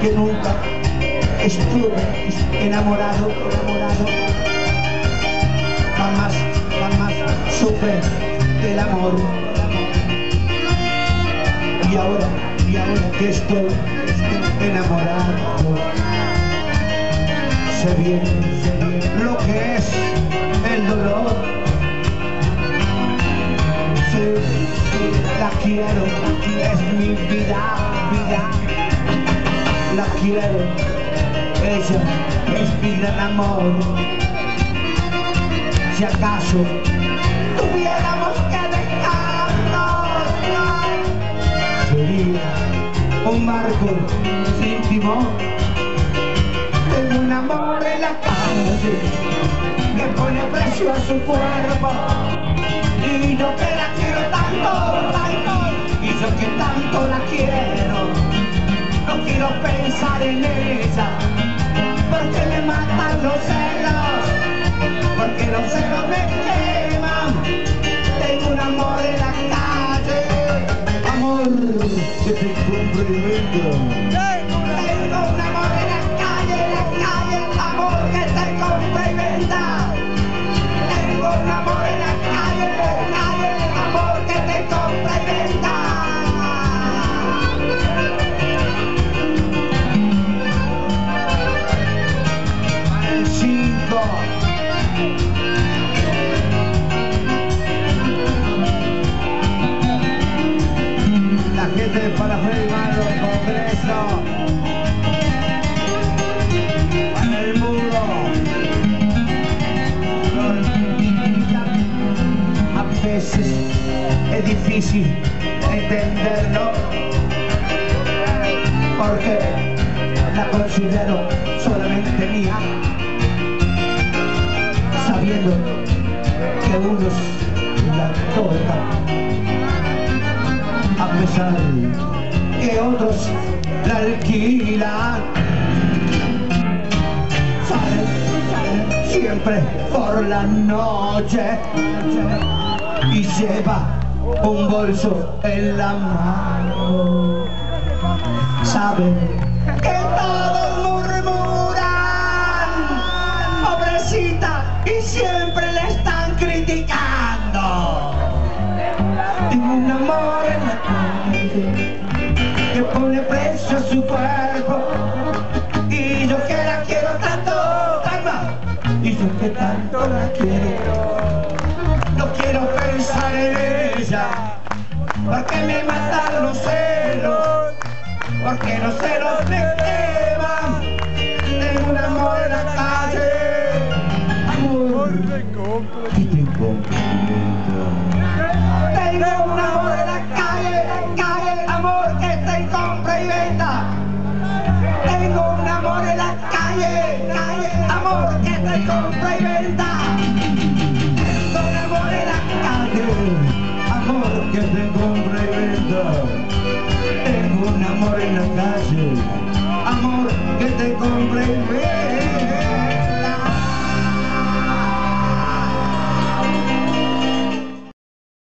que nunca estuve enamorado, enamorado. Jamás, jamás supe del amor. Y ahora, y ahora que estoy, estoy enamorado, sé bien, La quiero, ella es mi gran amor. Si acaso tuviéramos que dejarnos, sería un barco sin timón. Tengo un amor en la calle que pone precio a su cuerpo pensar en ella, porque me matan los celos, porque los celos me queman, tengo un amor en la calle, amor que te complementa. Veces es difícil entenderlo. Porque la considero solamente mía sabiendo que unos la tocan a pesar que otros la alquilan. Salen, salen siempre por la noche y lleva un bolso en la mano. Saben que todos murmuran, pobrecita, y siempre le están criticando. Tengo un amor en la calle que pone precio a su cuerpo porque me matan los celos, porque los celos me queman. Tengo un amor en la calle, amor que te complementa. Tengo un amor en la calle, calle, amor que te compra y venda. Tengo un amor en la calle, calle, amor que te compra y venda. Que te compra y venda. Tengo un amor en la calle, amor que te compra y venda.